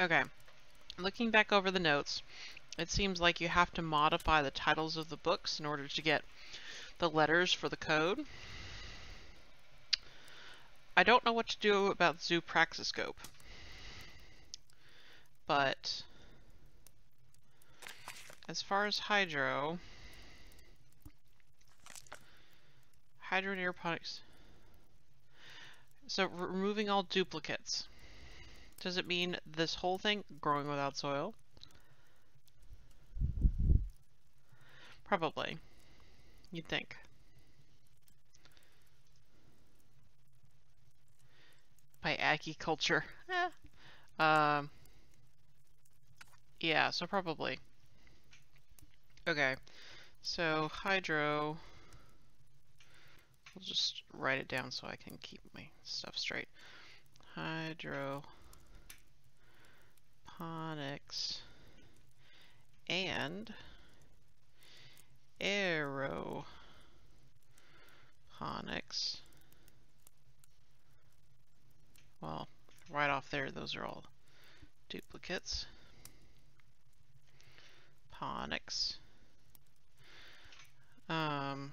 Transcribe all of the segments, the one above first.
Okay. Looking back over the notes, it seems like you have to modify the titles of the books in order to get the letters for the code. I don't know what to do about Zoopraxiscope, but as far as Hydro, hydroponics. So removing all duplicates. Does it mean this whole thing growing without soil? Probably. You'd think. By agriculture. Eh. Um. Yeah, so probably. Okay. So hydro. We'll just write it down so I can keep my stuff straight. Hydroponics and aeroponics. Well, right off there, those are all duplicates. Ponics. Um,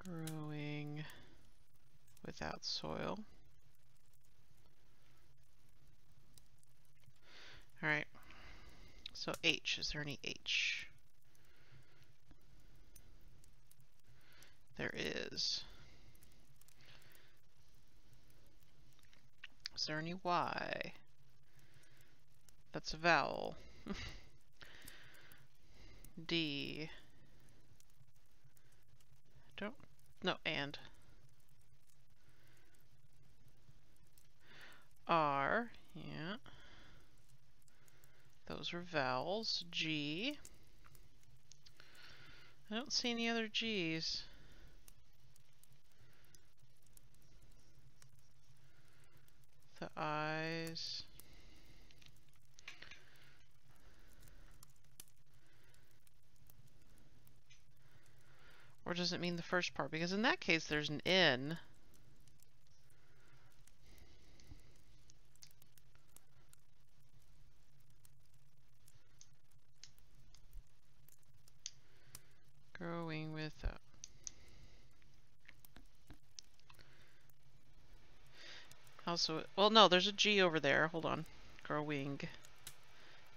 growing without soil. Alright, so H, is there any H? There is. Is there any Y? That's a vowel. D. Don't no, and. R, yeah. Those are vowels. G. I don't see any other G's. The I's. Or does it mean the first part? Because in that case, there's an N. Growing with a Also, well, no, there's a G over there. Hold on. Growing.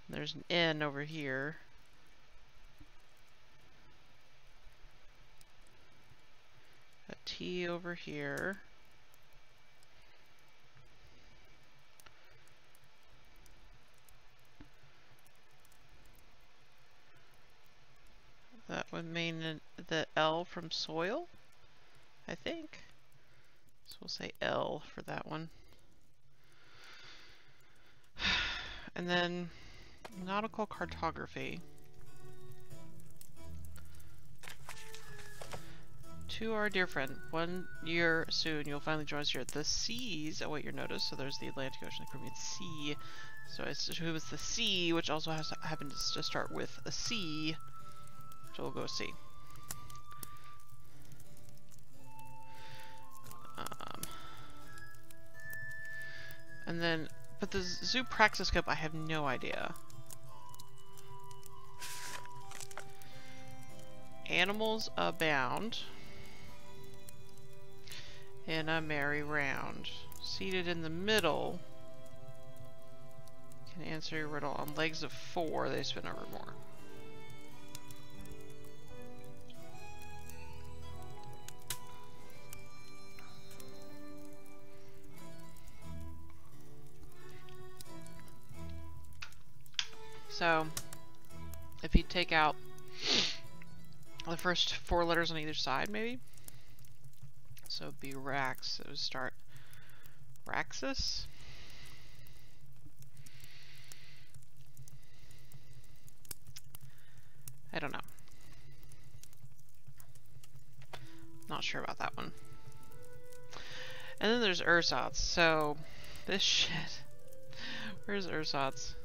There's an N over here. a T over here. That would mean the L from soil, I think. So we'll say L for that one. And then nautical cartography. to our dear friend. One year soon, you'll finally join us here. At the seas await your notice. So there's the Atlantic Ocean, the Caribbean Sea. So I it was the sea, which also has to, happened to start with a C. So we'll go see. Um, and then, but the Zoopraxiscope, I have no idea. Animals abound in a merry round. Seated in the middle can answer your riddle on legs of four, they spin over more. So, if you take out the first four letters on either side, maybe, so it'd be Rax. So start Raxus. I don't know. Not sure about that one. And then there's ersatz. So this shit. Where's ersatz?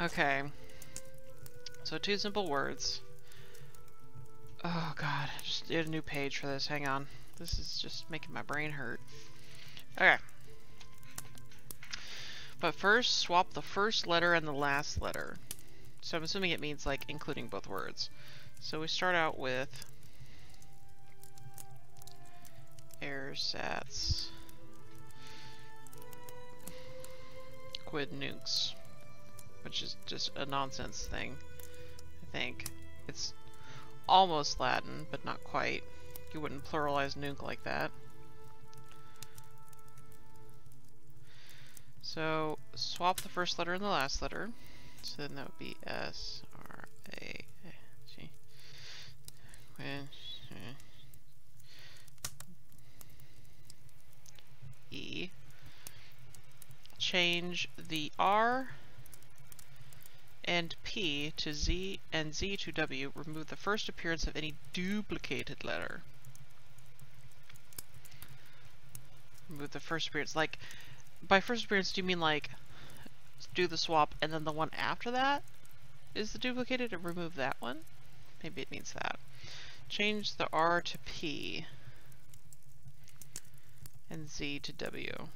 Okay. So two simple words. Oh god, I just did a new page for this. Hang on. This is just making my brain hurt. Okay. But first, swap the first letter and the last letter. So I'm assuming it means like including both words. So we start out with ersatz quid nukes, which is just a nonsense thing, I think. It's almost Latin, but not quite. You wouldn't pluralize nuke like that. So swap the first letter and the last letter. So then that would be S R A G. E. Change the R and P to Z and Z to W. Remove the first appearance of any duplicated letter. Remove the first appearance. Like, by first appearance, do you mean like do the swap and then the one after that is the duplicated and remove that one? Maybe it means that. Change the R to P and Z to W.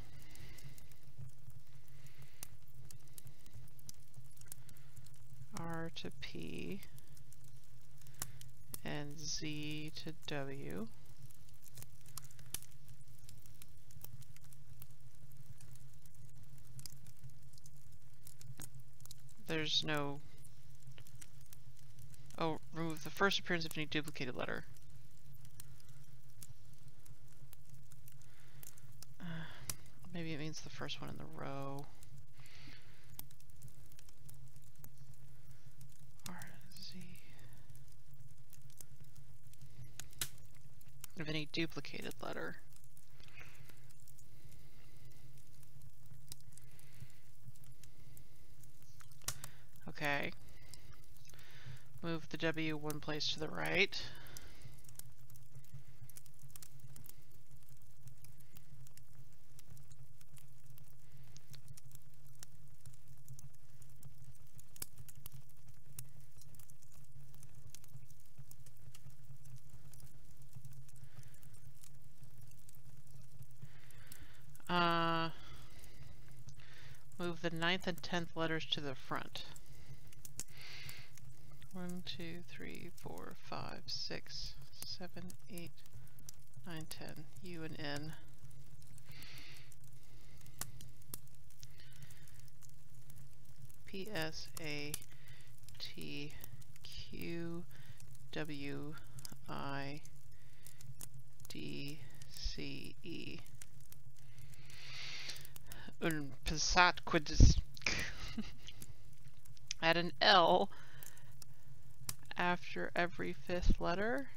R to P and Z to W. There's no... Oh, remove the first appearance of any duplicated letter. Uh, maybe it means the first one in the row. R, Z. Of any duplicated letter. Okay. Move the W one place to the right. Uh, move the ninth and tenth letters to the front. One, two, three, four, five, six, seven, eight, nine, ten. U and N. P S A T Q W I D C E. Un passat quidis. Add an L after every fifth letter.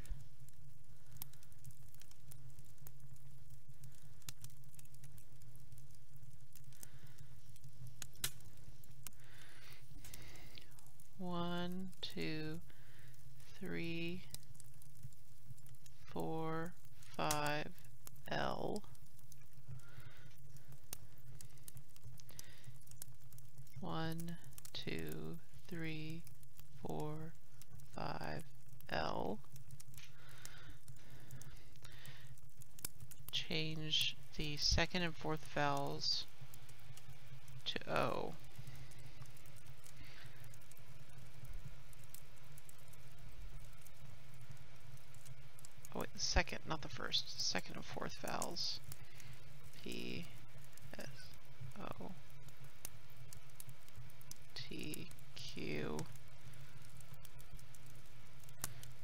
One, two, three, four, five, L. One, two, three, four, five L. Change the second and fourth vowels to O. Oh wait, the second, not the first. Second and fourth vowels. P, S, O, T, Q,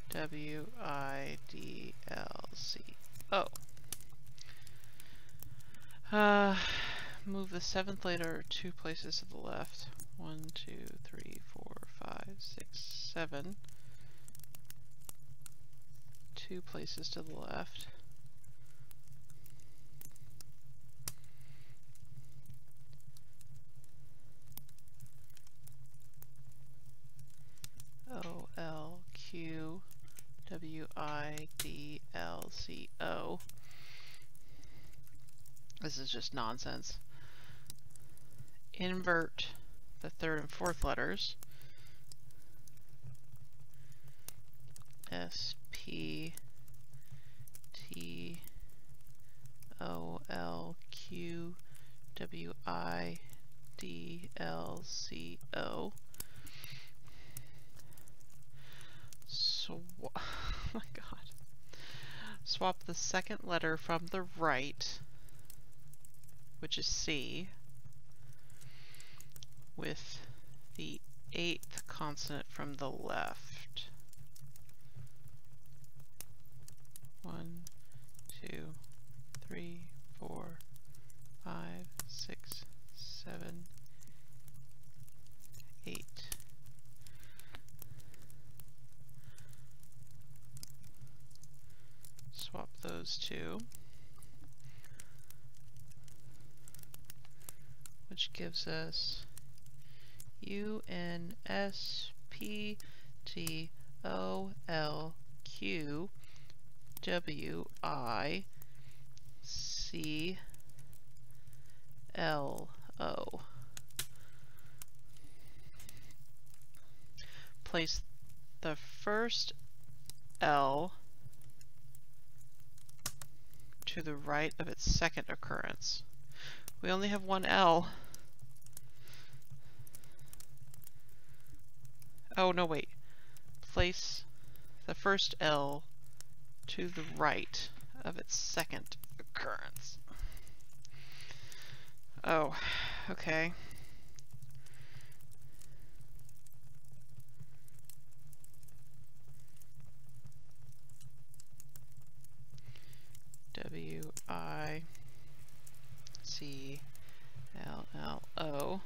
W I D L C O. Uh, move the seventh letter two places to the left. One, two, three, four, five, six, seven. Two places to the left. O L Q W I D L C O. This is just nonsense. Invert the third and fourth letters. S P T O L Q W I D L C O. So, oh my god. Swap the second letter from the right, which is C, with the eighth consonant from the left. One, two, three, four, five, six, seven, eight. Swap those two. Which gives us U N S P T O L Q W I C L O. Place the first L to the right of its second occurrence. We only have one L. Oh, no, wait. Place the first L to the right of its second occurrence. Oh, okay. W I C L L O.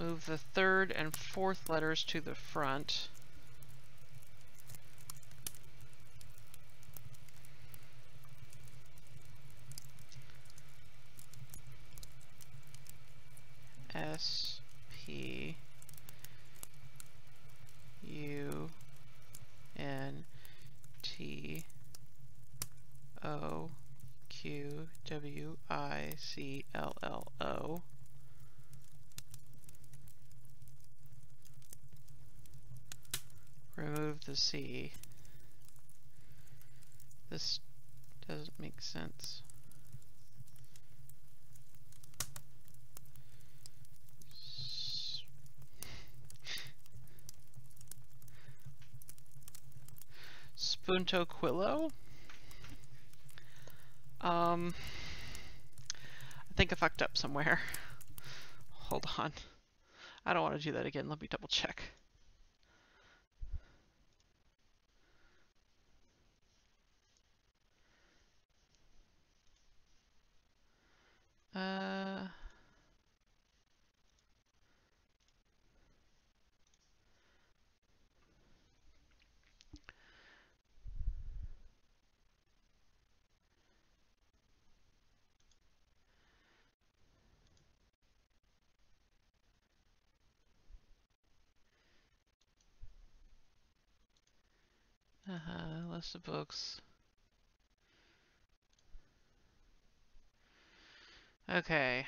Move the third and fourth letters to the front. S P U N T O Q W I C L L O. Remove the C. This doesn't make sense. Spunto Quillo. Um, I think I fucked up somewhere. Hold on. I don't want to do that again. Let me double check. Uh... Uh-huh, list of books. Okay.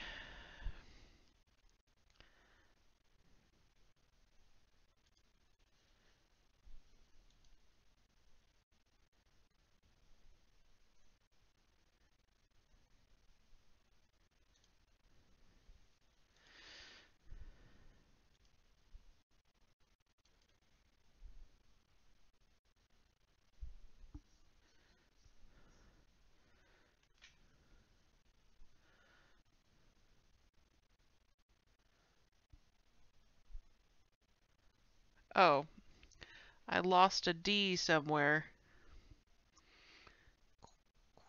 Oh, I lost a D somewhere.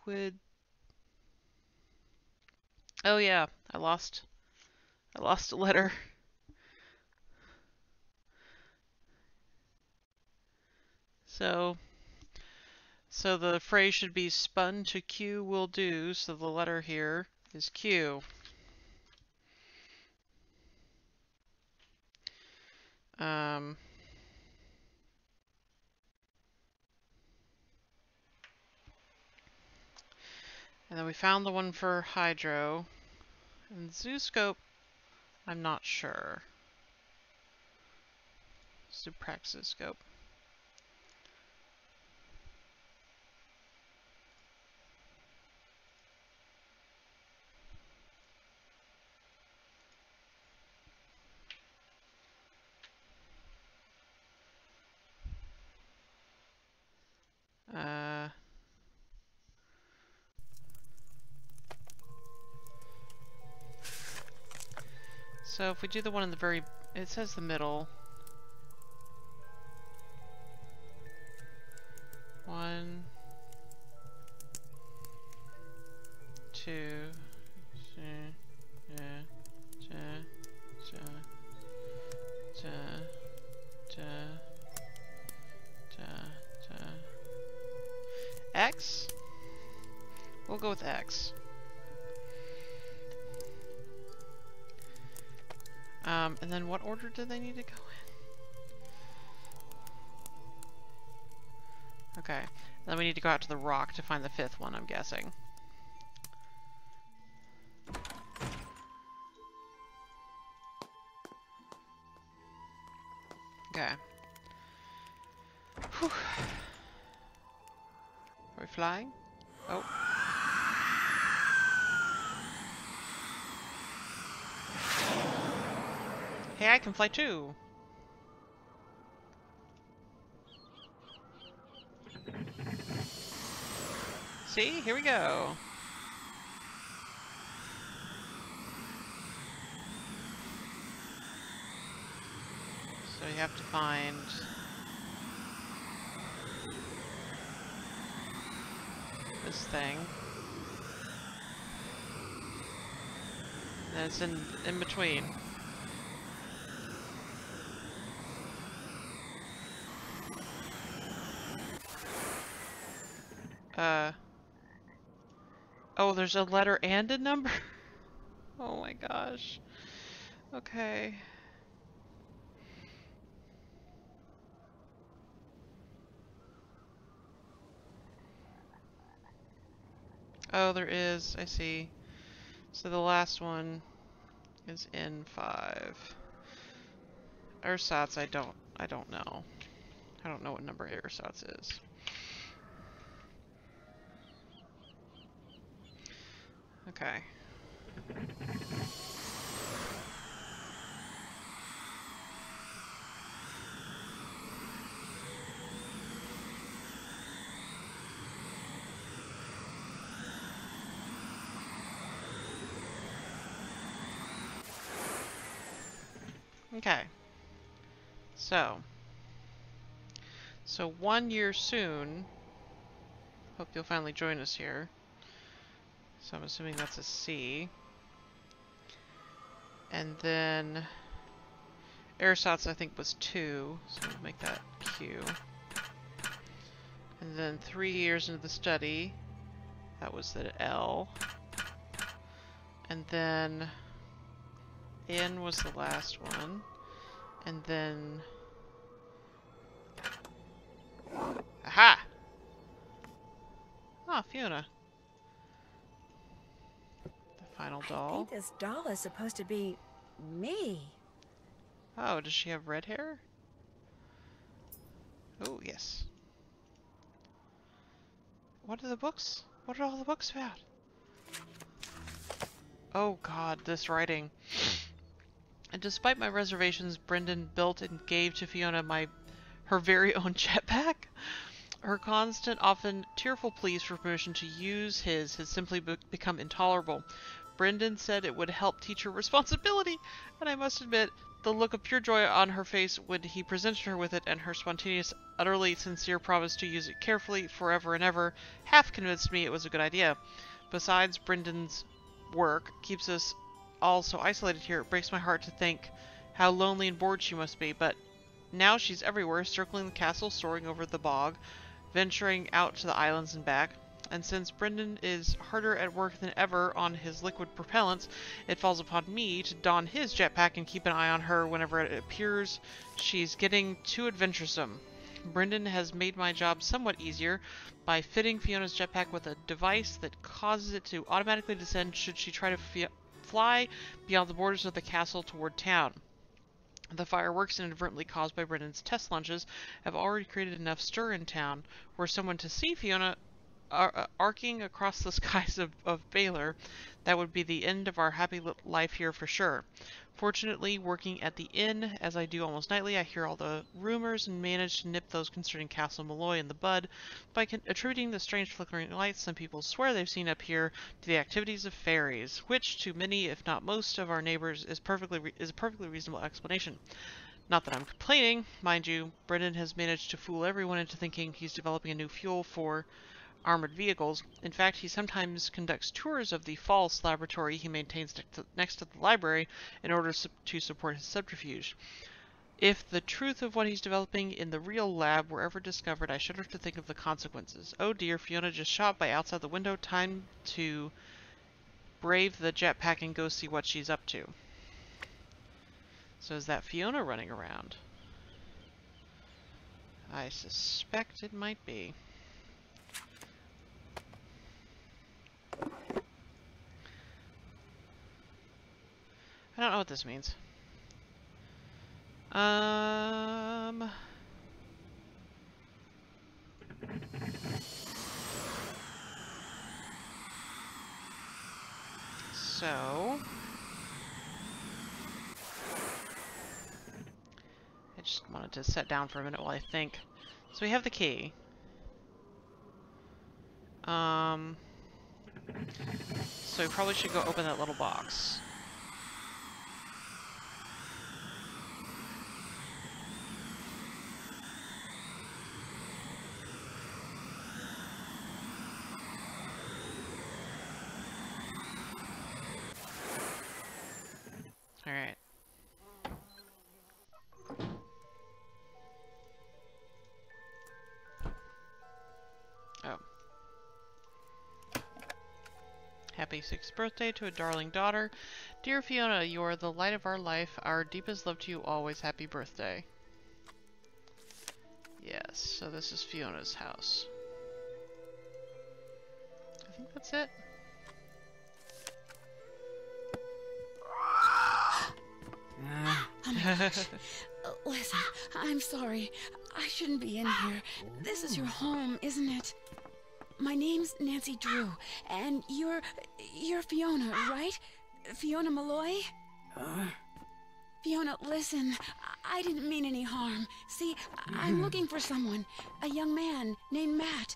Quid. Oh yeah, I lost. I lost a letter. So, so the phrase should be spun to Q will do. So the letter here is Q. Um, and then we found the one for Hydro. And Zooscope, I'm not sure. Supraxiscope. We do the one in the very, it says the middle. Um, and then what order do they need to go in? Okay. Then we need to go out to the rock to find the fifth one, I'm guessing. Can fly too! See? Here we go! So you have to find... this thing. And it's in, in between. Uh. Oh, there's a letter and a number? oh my gosh. Okay. Oh, there is. I see. So the last one is N5. Ersatz, I don't. I don't know. I don't know what number ersatz is. Okay. Okay. So. So one year soon. Hope you'll finally join us here. So I'm assuming that's a C. And then Ersatz I think was 2, so we'll make that Q. And then three years into the study, that was the L. And then N was the last one. And then... Aha! Ah, Fiona final doll. I think this doll is supposed to be me. Oh, does she have red hair? Oh, yes. What are the books? What are all the books about? Oh god, this writing. And despite my reservations, Brendan built and gave to Fiona my her very own jetpack. Her constant, often tearful pleas for permission to use his had simply be become intolerable. Brendan said it would help teach her responsibility, and I must admit, the look of pure joy on her face when he presented her with it and her spontaneous, utterly sincere promise to use it carefully forever and ever half convinced me it was a good idea. Besides, Brendan's work keeps us all so isolated here. It breaks my heart to think how lonely and bored she must be, but now she's everywhere, circling the castle, soaring over the bog, venturing out to the islands and back and since Brendan is harder at work than ever on his liquid propellants, it falls upon me to don his jetpack and keep an eye on her whenever it appears she's getting too adventuresome. Brendan has made my job somewhat easier by fitting Fiona's jetpack with a device that causes it to automatically descend should she try to fly beyond the borders of the castle toward town. The fireworks inadvertently caused by Brendan's test launches have already created enough stir in town. Were someone to see Fiona ar- uh, arcing across the skies of, of Baylor, that would be the end of our happy life here for sure. Fortunately, working at the inn, as I do almost nightly, I hear all the rumors and manage to nip those concerning Castle Malloy in the bud by attributing the strange flickering lights some people swear they've seen up here to the activities of fairies, which to many, if not most, of our neighbors is perfectly is a perfectly reasonable explanation. Not that I'm complaining, mind you, Brendan has managed to fool everyone into thinking he's developing a new fuel for armored vehicles. In fact, he sometimes conducts tours of the false laboratory he maintains next to the library in order to support his subterfuge. If the truth of what he's developing in the real lab were ever discovered, I shudder to think of the consequences. Oh dear, Fiona just shot by outside the window. Time to brave the jetpack and go see what she's up to. So is that Fiona running around? I suspect it might be. I don't know what this means. Um... So... I just wanted to set down for a minute while I think. So we have the key. Um... So we probably should go open that little box. 26th birthday to a darling daughter. Dear Fiona, you are the light of our life. Our deepest love to you always. Happy birthday. Yes, so this is Fiona's house. I think that's it. oh my gosh. Listen, I'm sorry. I shouldn't be in here. This is your home, isn't it? My name's Nancy Drew, and you're you're Fiona, right? Fiona Malloy? Huh? Fiona, listen. I didn't mean any harm. See, I'm looking for someone. A young man named Matt.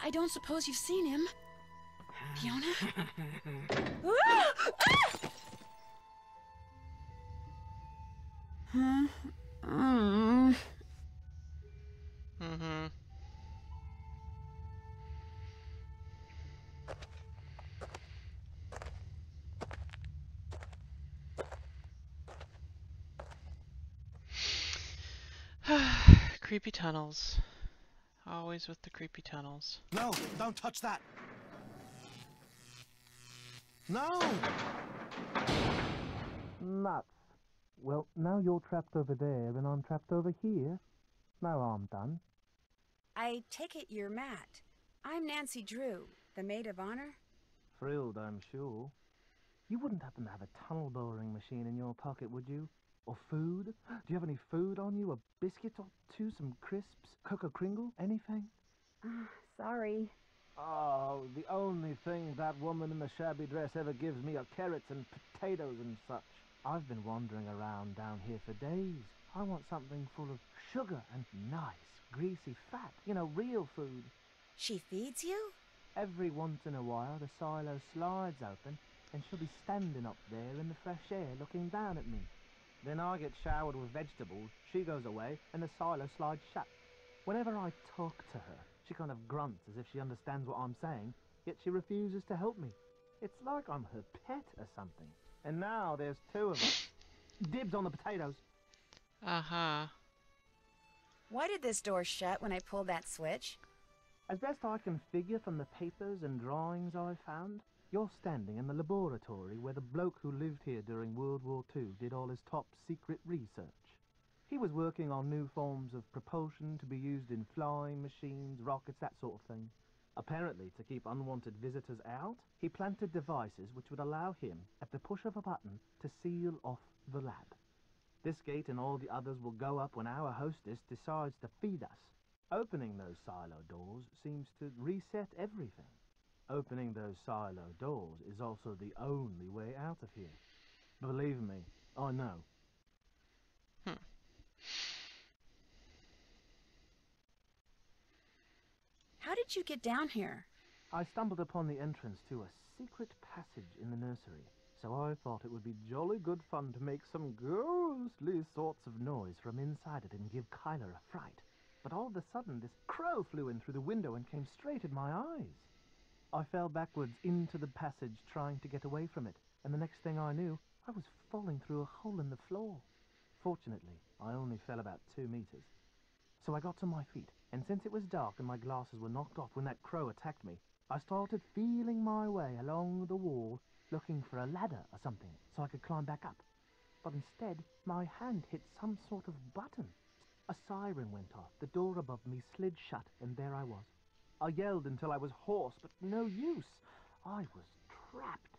I don't suppose you've seen him. Fiona? Hmm. Mm. Mm-hmm. Creepy tunnels. Always with the creepy tunnels. No, don't touch that. No! Nuts. Well, now you're trapped over there and I'm trapped over here. No harm done. I take it you're Matt. I'm Nancy Drew, the maid of honor. Thrilled, I'm sure. You wouldn't happen to have a tunnel boring machine in your pocket, would you? Or food? Do you have any food on you? A biscuit or two? Some crisps? Cocoa Kringle? Anything? Uh, sorry. Oh, the only thing that woman in the shabby dress ever gives me are carrots and potatoes and such. I've been wandering around down here for days. I want something full of sugar and nice, greasy fat. You know, real food. She feeds you? Every once in a while the silo slides open and she'll be standing up there in the fresh air looking down at me. Then I get showered with vegetables, she goes away, and the silo slides shut. Whenever I talk to her, she kind of grunts as if she understands what I'm saying, yet she refuses to help me. It's like I'm her pet or something. And now there's two of us. Dibs on the potatoes. Uh-huh. Why did this door shut when I pulled that switch? As best I can figure from the papers and drawings I found, you're standing in the laboratory where the bloke who lived here during World War II did all his top secret research. He was working on new forms of propulsion to be used in flying machines, rockets, that sort of thing. Apparently, to keep unwanted visitors out, he planted devices which would allow him, at the push of a button, to seal off the lab. This gate and all the others will go up when our hostess decides to feed us. Opening those silo doors seems to reset everything. Opening those silo doors is also the only way out of here. Believe me, I know. Hmm. How did you get down here? I stumbled upon the entrance to a secret passage in the nursery, so I thought it would be jolly good fun to make some ghostly sorts of noise from inside it and give Kyler a fright. But all of a sudden, this crow flew in through the window and came straight at my eyes. I fell backwards into the passage trying to get away from it, and the next thing I knew, I was falling through a hole in the floor. Fortunately, I only fell about two meters. So I got to my feet, and since it was dark and my glasses were knocked off when that crow attacked me, I started feeling my way along the wall, looking for a ladder or something so I could climb back up. But instead, my hand hit some sort of button. A siren went off, the door above me slid shut, and there I was. I yelled until I was hoarse, but no use. I was trapped.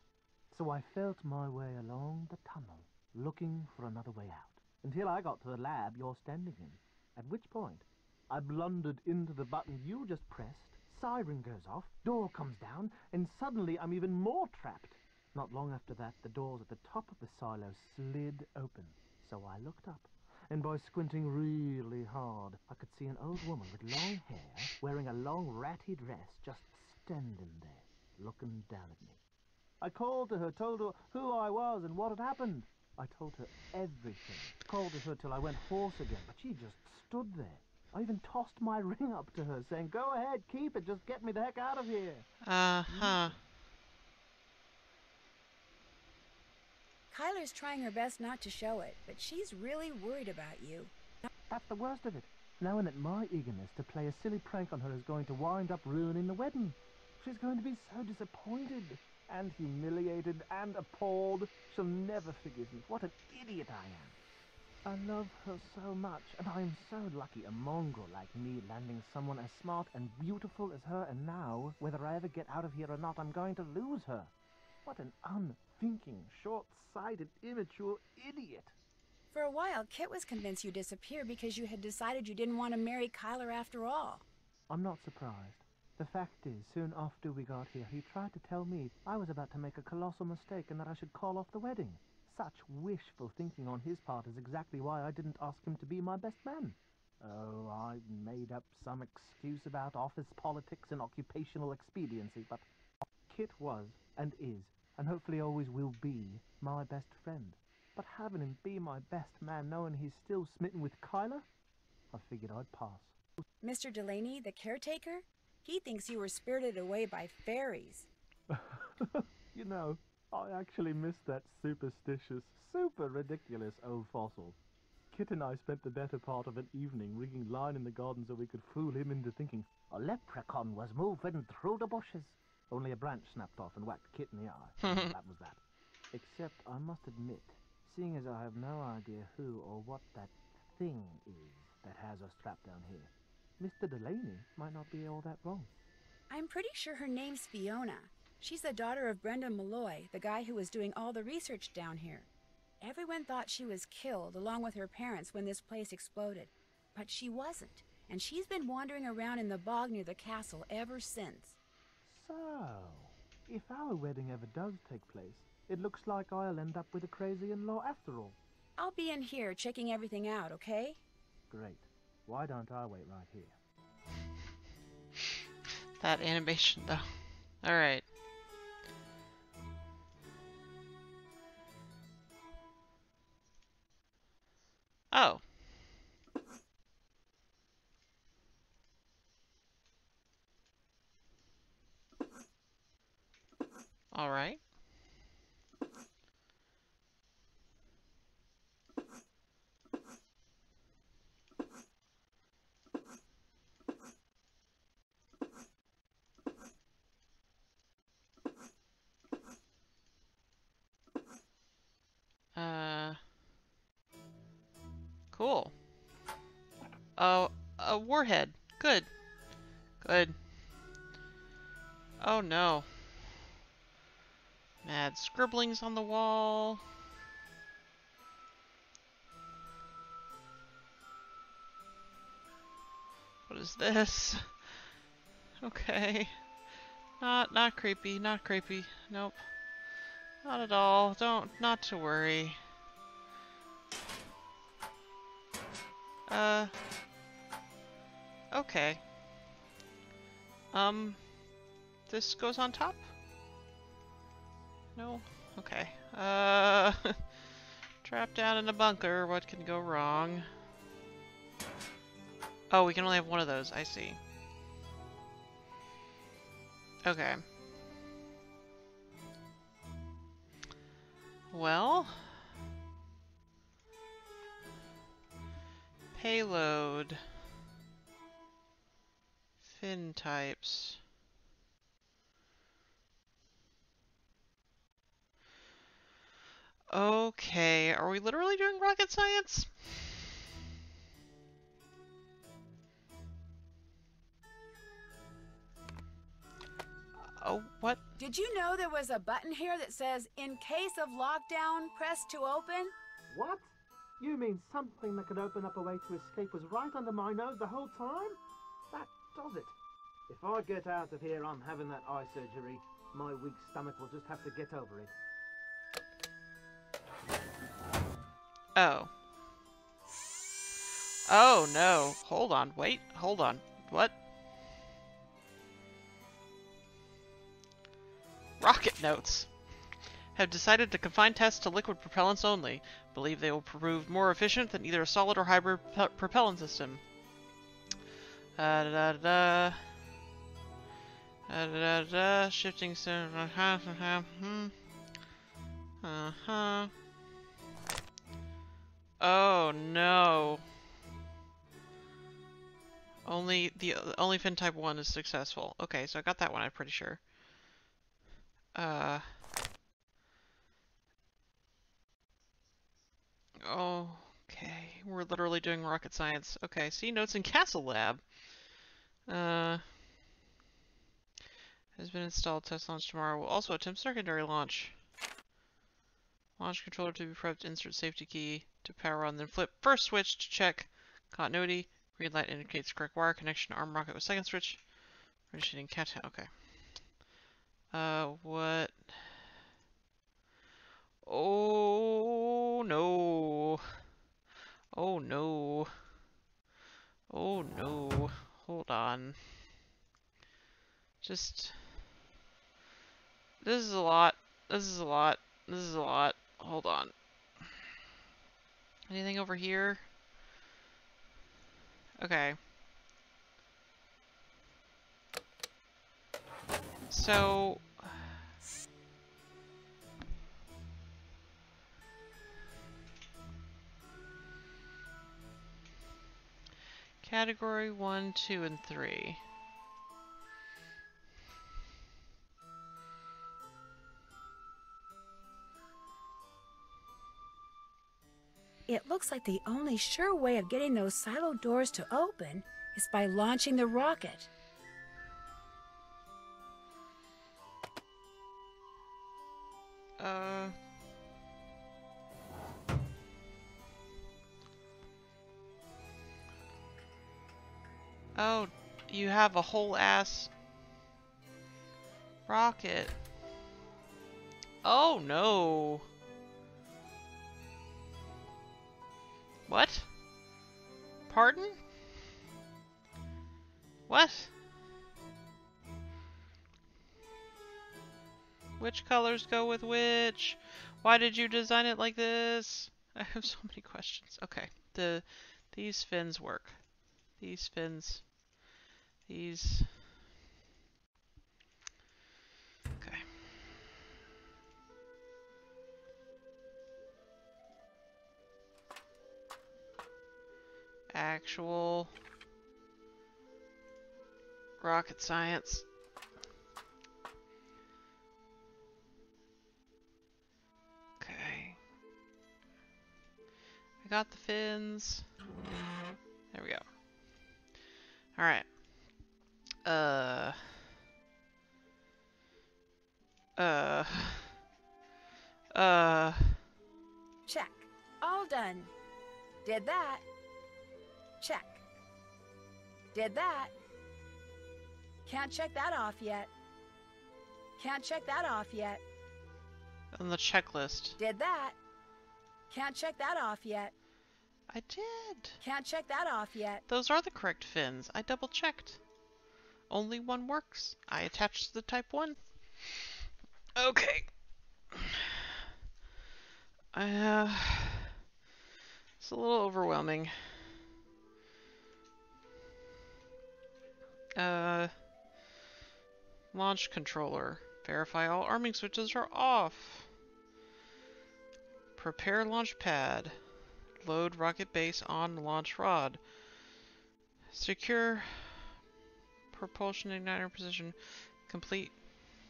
So I felt my way along the tunnel, looking for another way out, until I got to the lab you're standing in, at which point I blundered into the button you just pressed, siren goes off, door comes down, and suddenly I'm even more trapped. Not long after that, the doors at the top of the silo slid open, so I looked up, and by squinting really hard, I could see an old woman with long hair, wearing a long ratty dress, just standing there, looking down at me. I called to her, told her who I was and what had happened. I told her everything, called to her till I went hoarse again, but she just stood there. I even tossed my ring up to her, saying, Go ahead, keep it, just get me the heck out of here. Uh-huh. Kyler's trying her best not to show it, but she's really worried about you. That's the worst of it. Knowing that my eagerness to play a silly prank on her is going to wind up ruining the wedding. She's going to be so disappointed and humiliated and appalled. She'll never forgive me. What an idiot I am. I love her so much, and I am so lucky a mongrel like me landing someone as smart and beautiful as her, and now, whether I ever get out of here or not, I'm going to lose her. What an unthinking, short-sighted, immature idiot. For a while, Kit was convinced you disappeared because you had decided you didn't want to marry Kyler after all. I'm not surprised. The fact is, soon after we got here, he tried to tell me I was about to make a colossal mistake and that I should call off the wedding. Such wishful thinking on his part is exactly why I didn't ask him to be my best man. Oh, I made up some excuse about office politics and occupational expediency, but Kit was and is, and hopefully always will be, my best friend. But having him be my best man knowing he's still smitten with Kyler, I figured I'd pass. Mr. Delaney, the caretaker, he thinks you were spirited away by fairies. you know, I actually miss that superstitious, super ridiculous old fossil. Kit and I spent the better part of an evening rigging line in the garden so we could fool him into thinking a leprechaun was moving through the bushes. Only a branch snapped off and whacked Kit in the eye. that was that. Except I must admit, seeing as I have no idea who or what that thing is that has us trapped down here, Mr. Delaney might not be all that wrong. I'm pretty sure her name's Fiona. She's the daughter of Brendan Malloy, the guy who was doing all the research down here. Everyone thought she was killed along with her parents when this place exploded, but she wasn't, and she's been wandering around in the bog near the castle ever since. So, if our wedding ever does take place, it looks like I'll end up with a crazy in-law after all. I'll be in here checking everything out, okay? Great. Why don't I wait right here? That animation, though. Alright. Oh. Alright. Uh. Cool. Oh, a warhead. Good. Good. Oh no. Mad scribblings on the wall. What is this? Okay. Not not creepy, not creepy. Nope. Not at all. Don't not to worry. Uh Okay. Um this goes on top? No? Okay. Uh trapped down in a bunker, what can go wrong? Oh, we can only have one of those, I see. Okay. Well... Payload. Fin types. Okay, are we literally doing rocket science? Oh, what? Did you know there was a button here that says, in case of lockdown, press to open? What? You mean something that could open up a way to escape was right under my nose the whole time? That does it. If I get out of here, I'm having that eye surgery. My weak stomach will just have to get over it. Oh. Oh no. Hold on. Wait. Hold on. What? Rocket notes. Have decided to confine tests to liquid propellants only. Believe they will prove more efficient than either a solid or hybrid propellant system. Uh, da da da. Uh, da da da. Shifting. Uh huh. Uh huh. Oh no. Only the only fin type 1 is successful. Okay, so I got that one, I'm pretty sure. Uh Okay, we're literally doing rocket science. Okay, see notes in Castle Lab. Uh has been installed. Test launch tomorrow. We'll also attempt secondary launch. Launch controller to be prepped. Insert safety key to power on, then flip first switch to check continuity. Green light indicates correct wire connection. Arm rocket with second switch. Initiating cat. Okay. Uh, what? Oh no. Oh no. Oh no. Hold on. Just. This is a lot. This is a lot. This is a lot. Hold on. Anything over here? Okay. So... Category 1, 2, and 3. It looks like the only sure way of getting those silo doors to open is by launching the rocket. Uh... Oh, you have a whole ass rocket. Oh no. What? Pardon? What? Which colors go with which? Why did you design it like this? I have so many questions. Okay, the these fins work. These fins. These. Actual rocket science. Okay. I got the fins. There we go. Alright. Uh. Uh. Uh. Check. All done. Did that. Did that. Can't check that off yet. Can't check that off yet. On the checklist. Did that. Can't check that off yet. I did. Can't check that off yet. Those are the correct fins. I double checked. Only one works. I attached the type 1. Okay. Uh, it's a little overwhelming. Uh, launch controller. Verify all arming switches are off. Prepare launch pad. Load rocket base on launch rod. Secure propulsion igniter position. Complete.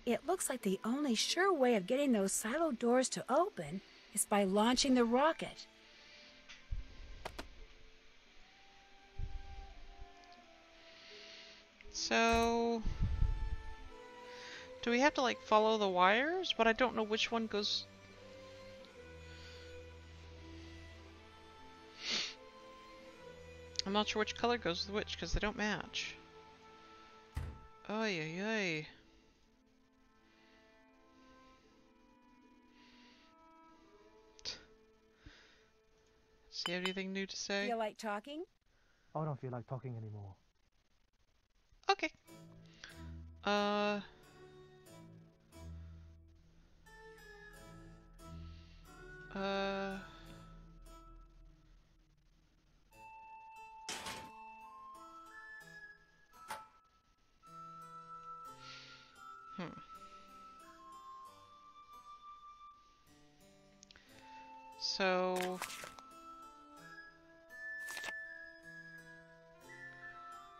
It looks like the only sure way of getting those silo doors to open is by launching the rocket. So, do we have to like follow the wires? But I don't know which one goes. I'm not sure which color goes with which because they don't match. Oy oy oy. Do you have anything new to say? Feel like talking? I don't feel like talking anymore. Okay. Uh. Uh. Hmm. So.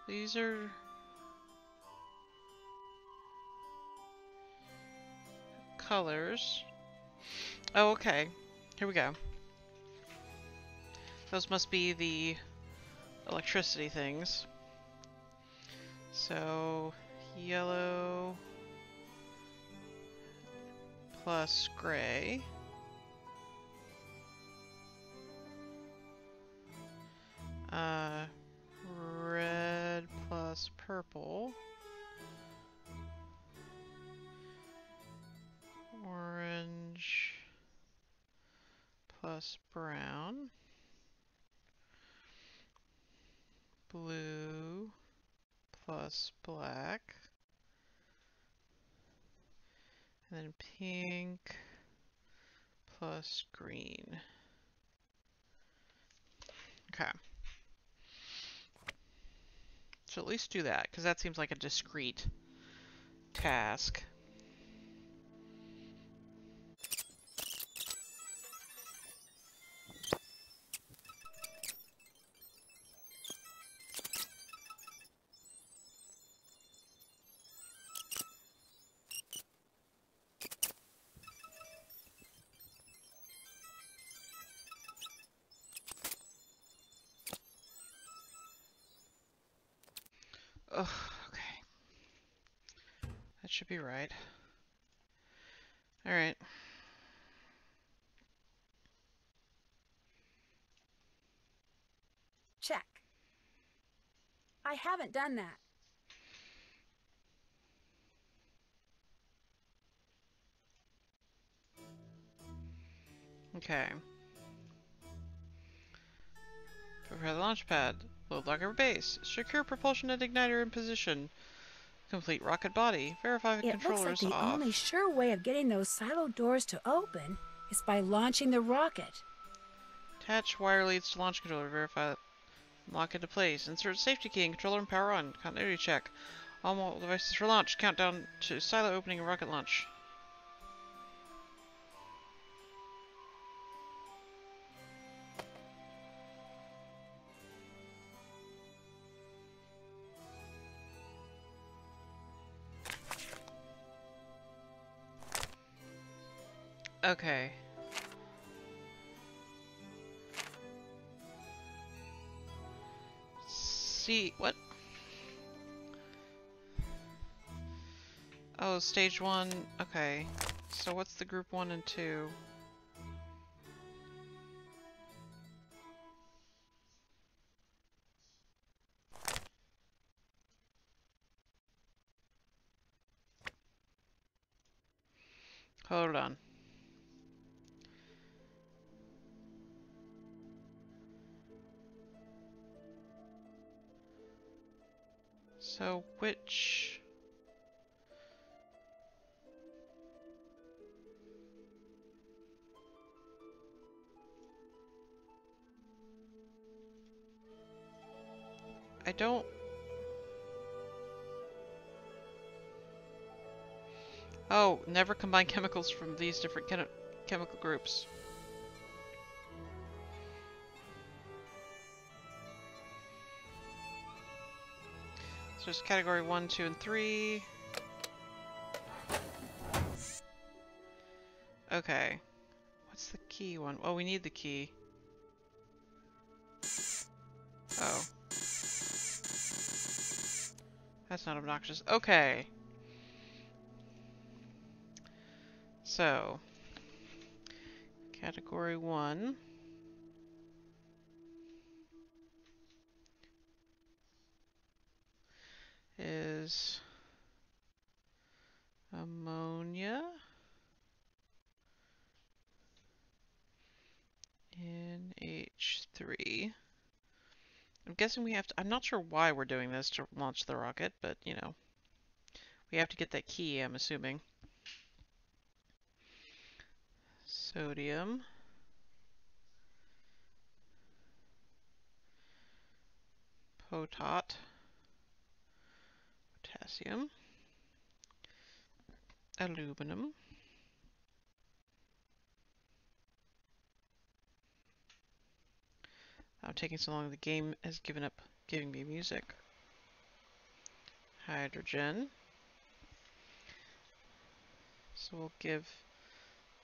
These are colors. Oh, okay. Here we go. Those must be the electricity things. So, yellow plus gray. Uh, red plus purple. Brown. Blue plus black. And then pink plus green. Okay. So at least do that, because that seems like a discrete task. Oh, okay. That should be right. Alright. Check. I haven't done that. Okay. Prepare the launch pad. Load locker base. Secure propulsion and igniter in position. Complete rocket body. Verify the It looks like the off. only sure way of getting those silo doors to open is by launching the rocket. Attach wire leads to launch controller. Verify that. Lock into place. Insert safety key and controller and power on. Continuity check. All mobile devices for launch. Countdown to silo opening and rocket launch. Okay. See, what? Oh, stage one, okay. So what's the group one and two? Combine chemicals from these different chemi chemical groups. So it's category 1, 2, and 3. Okay. What's the key one? Oh, we need the key. Oh. That's not obnoxious. Okay. So, category one. is ammonia NH3. I'm guessing we have to, I'm not sure why we're doing this to launch the rocket, but you know, we have to get that key, I'm assuming. Sodium. Potat potassium, aluminum, I'm taking so long the game has given up giving me music. Hydrogen. So we'll give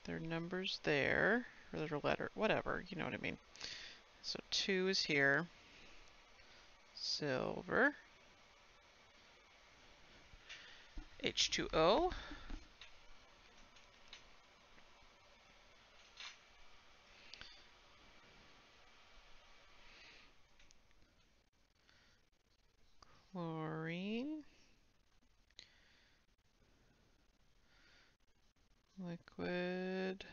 their numbers there, or their letter, whatever, you know what I mean. So 2 is here. Silver. H2O. Chlorine. Liquid.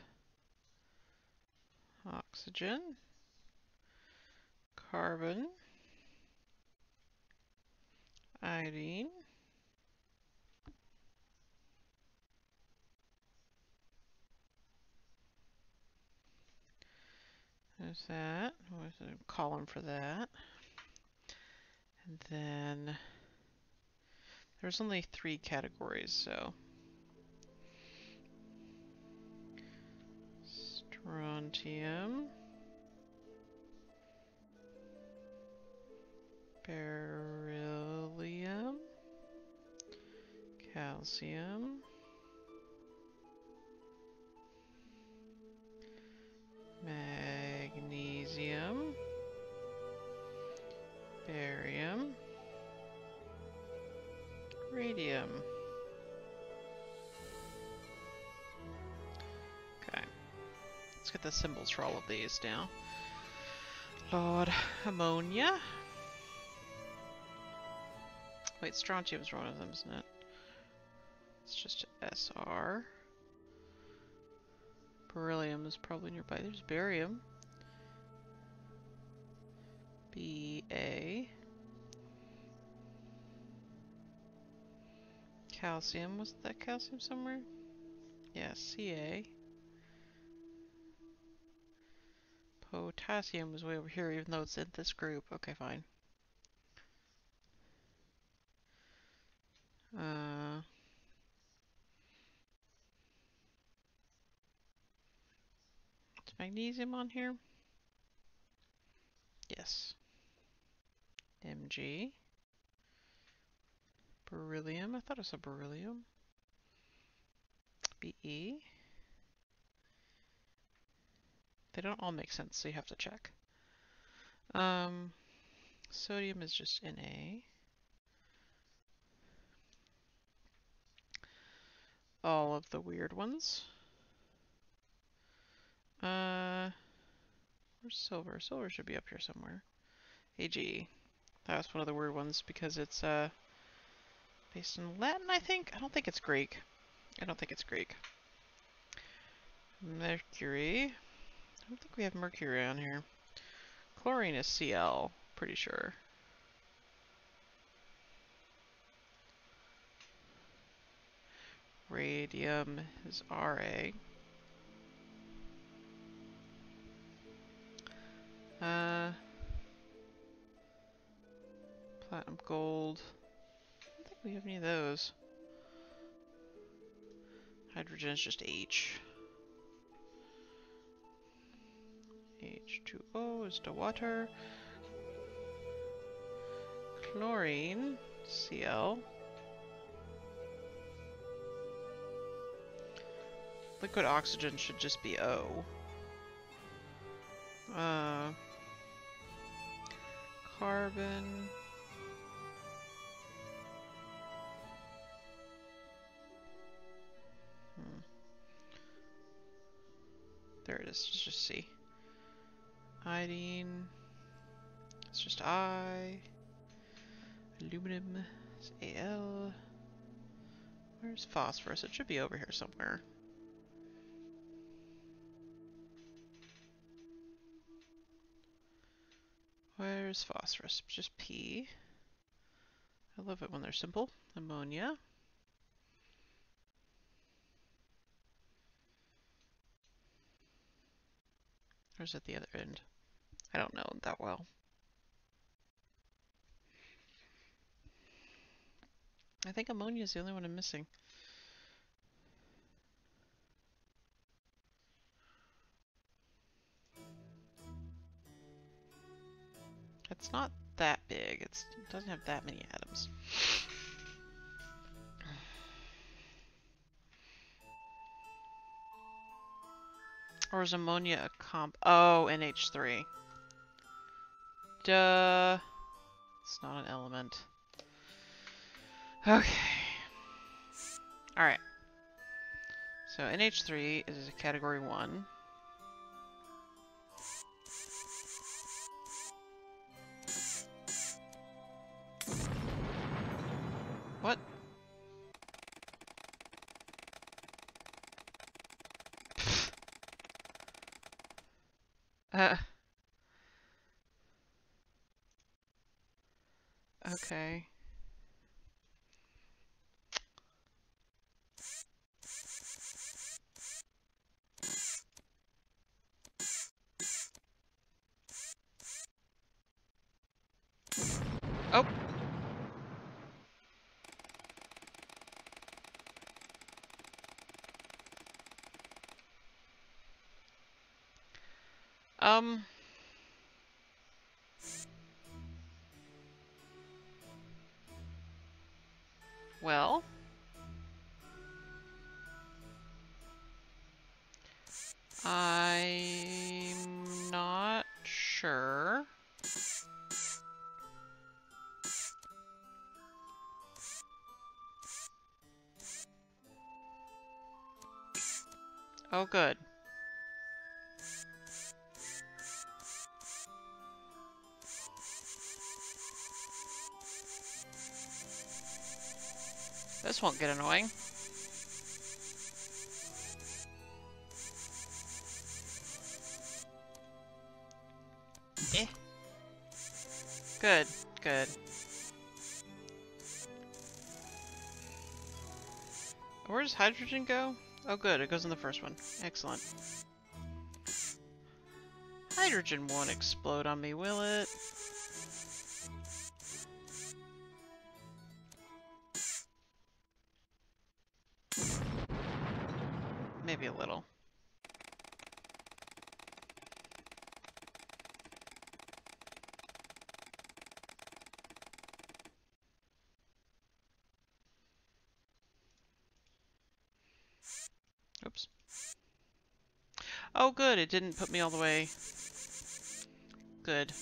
Oxygen. Carbon. Iodine. There's that. There's a column for that. And then there's only three categories, so strontium, beryllium, calcium, magnesium, barium, radium. Let's get the symbols for all of these now. Lord, ammonia. Wait, strontium's one of them, isn't it? It's just SR. Beryllium is probably nearby. There's barium. BA. Calcium. Was that calcium somewhere? Yeah, Ca. Potassium was way over here, even though it's in this group. Okay, fine. Uh, is magnesium on here? Yes. Mg. Beryllium. I thought it was a beryllium. Be. They don't all make sense, so you have to check. Um, sodium is just Na. All of the weird ones. Uh, where's silver? Silver should be up here somewhere. Ag. That's one of the weird ones because it's uh, based in Latin, I think? I don't think it's Greek. I don't think it's Greek. Mercury. I don't think we have mercury on here. Chlorine is Cl, pretty sure. Radium is Ra. Uh, platinum gold. I don't think we have any of those. Hydrogen is just H. H2O is the water. Chlorine, Cl. Liquid oxygen should just be O. Uh, carbon. Hmm. There it is, just C. Iodine. It's just I. Aluminum is Al. Where's phosphorus? It should be over here somewhere. Where's phosphorus? Just P. I love it when they're simple. Ammonia. Or is it the other end? I don't know that well. I think ammonia is the only one I'm missing. It's not that big. It's, it doesn't have that many atoms. Or is ammonia a comp? Oh, NH3. Duh. It's not an element. Okay. Alright. So NH3 is a category 1. What? Uh. Okay. Oh. Um. Oh, good. This won't get annoying. Eh. Good, good. Where does hydrogen go? Oh good, it goes in the first one. Excellent. Hydrogen won't explode on me, will it? It didn't put me all the way. Good.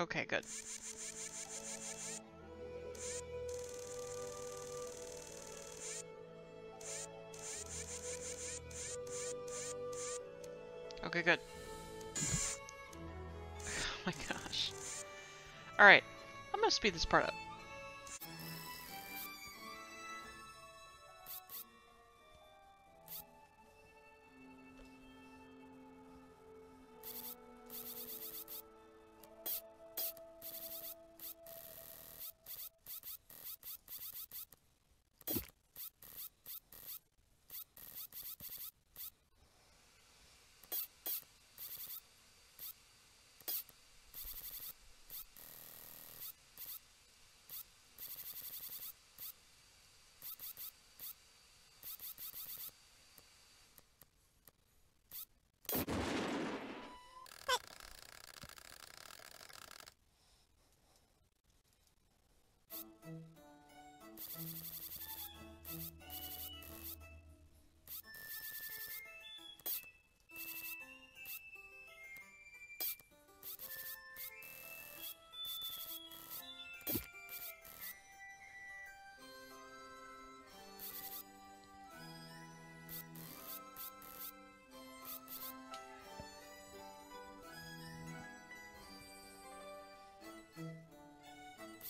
Okay, good. Okay, good. Oh my gosh. Alright, I'm gonna speed this part up.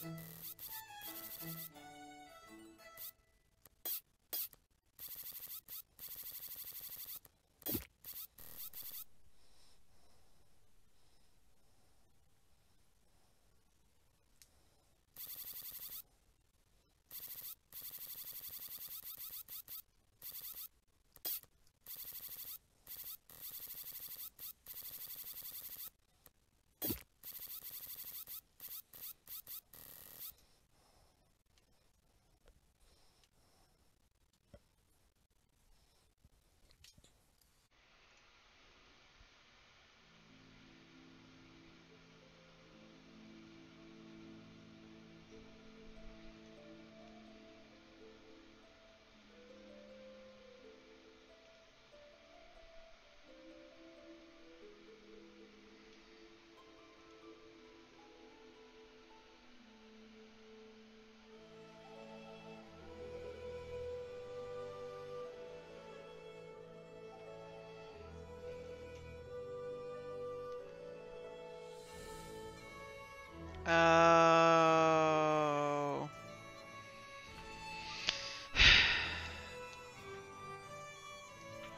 Oh.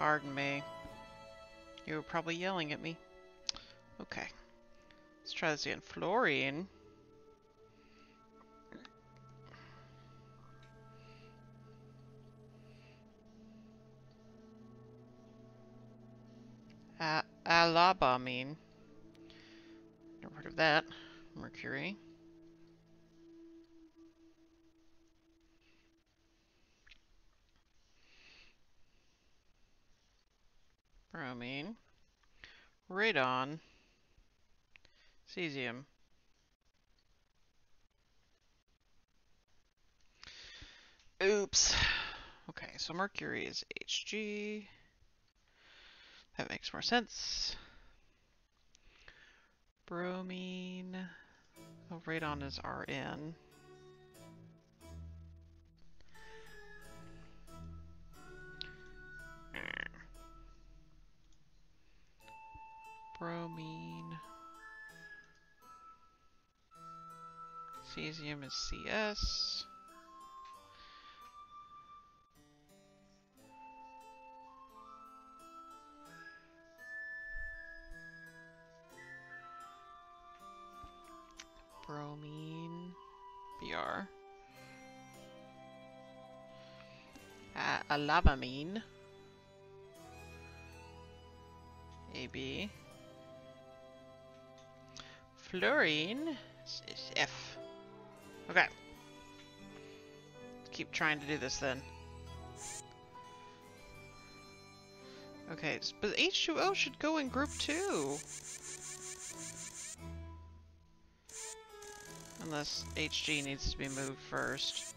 Pardon me. You were probably yelling at me. Okay. Let's try this again. Fluorine. Radon. Cesium. Oops. Okay, so mercury is Hg. That makes more sense. Bromine. Oh, radon is Rn. Bromine. Cesium is CS. Bromine. Br. Uh, alabamine. AB fluorine is F. Okay. Keep trying to do this then. Okay, but H2O should go in group 2. Unless HG needs to be moved first.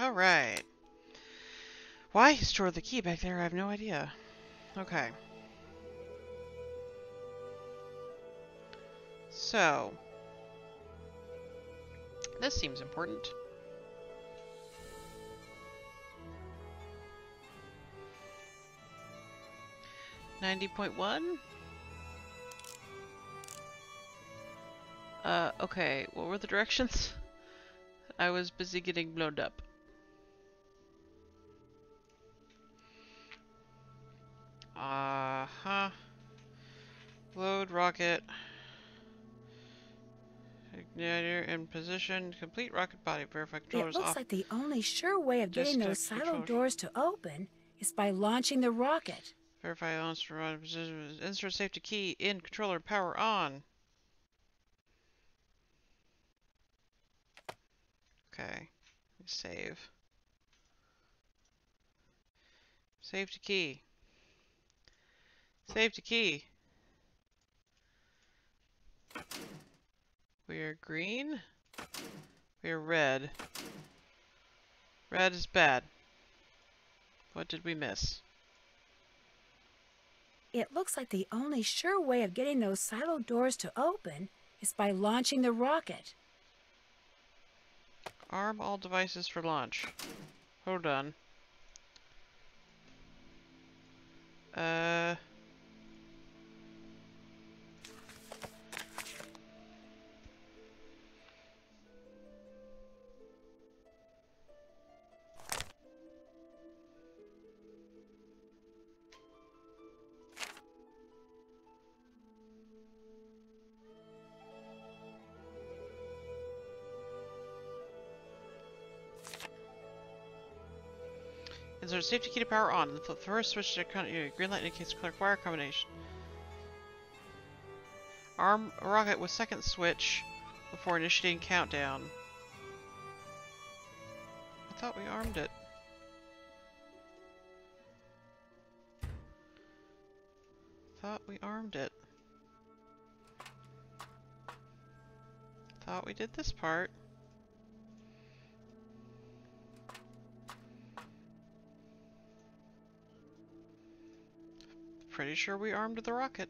Alright. Why he stored the key back there, I have no idea. Okay. So. This seems important. Ninety point one? Uh, okay, what were the directions? I was busy getting blown up. Uh-huh. Load rocket. Igniter in position. Complete rocket body. Verify It controllers looks off. like the only sure way of getting those silo doors to open is by launching the rocket. Verify launch position. Insert safety key in controller. Power on. Okay. Me Save. Safety key. Safety key. We are green. We are red. Red is bad. What did we miss? It looks like the only sure way of getting those silo doors to open is by launching the rocket. Arm all devices for launch. Hold on. Uh. Safety key to power on. and Flip the first switch to green light indicates clear wire combination. Arm rocket with second switch before initiating countdown. I thought we armed it. Thought we armed it. Thought we did this part. Pretty sure we armed the rocket.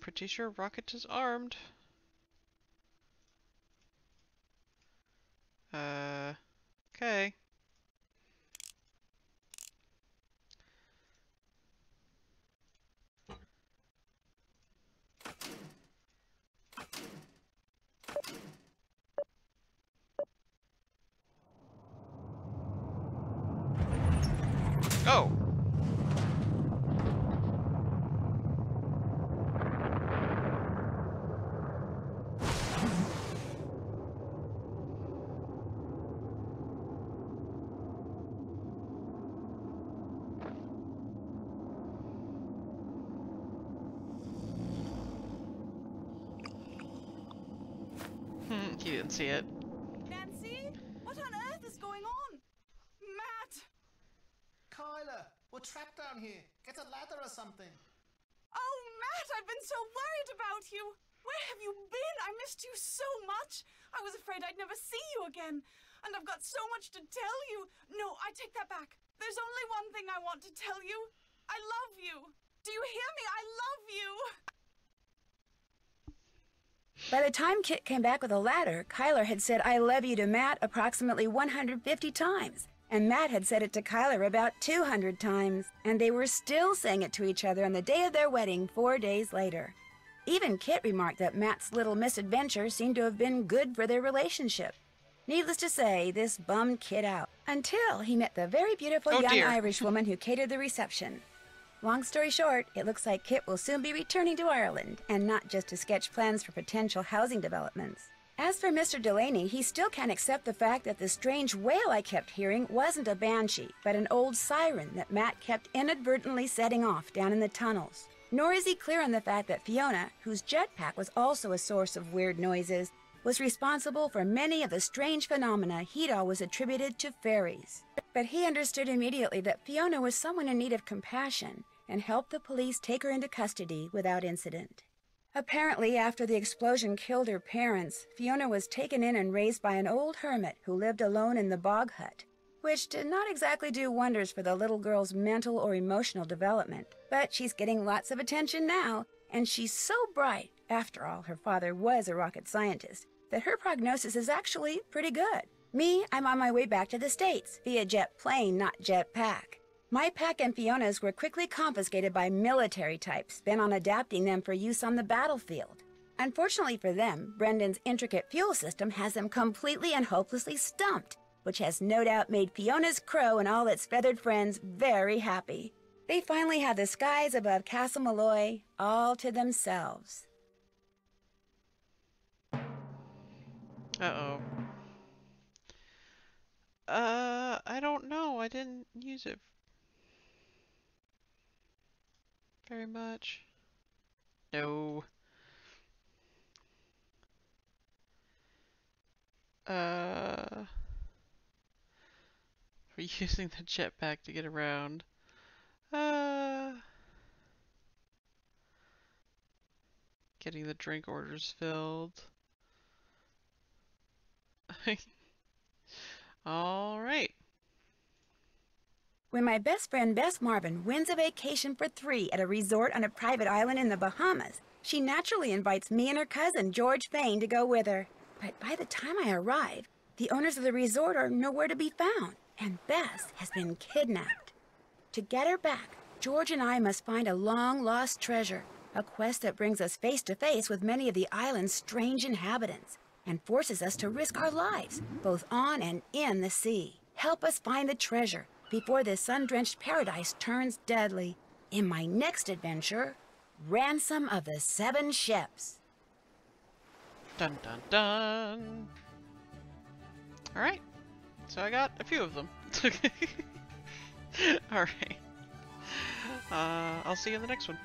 Pretty sure rocket is armed. Uh, okay. Oh! Hmm, he didn't see it. Nancy? What on earth is going on? Matt! Kyler, we're trapped down here. Get a ladder or something. Oh, Matt, I've been so worried about you. Where have you been? I missed you so much. I was afraid I'd never see you again. And I've got so much to tell you. No, I take that back. There's only one thing I want to tell you. I love you. Do you hear me? I love you. By the time Kit came back with a ladder, Kyler had said I love you to Matt approximately 150 times. And Matt had said it to Kyler about 200 times. And they were still saying it to each other on the day of their wedding four days later. Even Kit remarked that Matt's little misadventure seemed to have been good for their relationship. Needless to say, this bummed Kit out until he met the very beautiful Oh, young dear. Irish woman who catered the reception. Long story short, it looks like Kit will soon be returning to Ireland, and not just to sketch plans for potential housing developments. As for Mr. Delaney, he still can't accept the fact that the strange wail I kept hearing wasn't a banshee, but an old siren that Matt kept inadvertently setting off down in the tunnels. Nor is he clear on the fact that Fiona, whose jetpack was also a source of weird noises, was responsible for many of the strange phenomena he'd always attributed to fairies. But he understood immediately that Fiona was someone in need of compassion and helped the police take her into custody without incident. Apparently, after the explosion killed her parents, Fiona was taken in and raised by an old hermit who lived alone in the bog hut, which did not exactly do wonders for the little girl's mental or emotional development. But she's getting lots of attention now, and she's so bright, after all, her father was a rocket scientist, that her prognosis is actually pretty good. Me, I'm on my way back to the States via jet plane, not jet pack. My pack and Fiona's were quickly confiscated by military types bent on adapting them for use on the battlefield. Unfortunately for them, Brendan's intricate fuel system has them completely and hopelessly stumped, which has no doubt made Fiona's crow and all its feathered friends very happy. They finally have the skies above Castle Malloy all to themselves. Uh-oh. Uh, I don't know. I didn't use it very much. No. Uh, we're using the jetpack to get around. Uh, getting the drink orders filled. All right. When my best friend Bess Marvin wins a vacation for three at a resort on a private island in the Bahamas, she naturally invites me and her cousin George Fayne to go with her. But by the time I arrive, the owners of the resort are nowhere to be found, and Bess has been kidnapped. To get her back, George and I must find a long-lost treasure, a quest that brings us face to face with many of the island's strange inhabitants, and forces us to risk our lives, both on and in the sea. Help us find the treasure before this sun-drenched paradise turns deadly. In my next adventure, Ransom of the Seven Ships. Dun dun dun. All right. So I got a few of them. All right. Uh, I'll see you in the next one.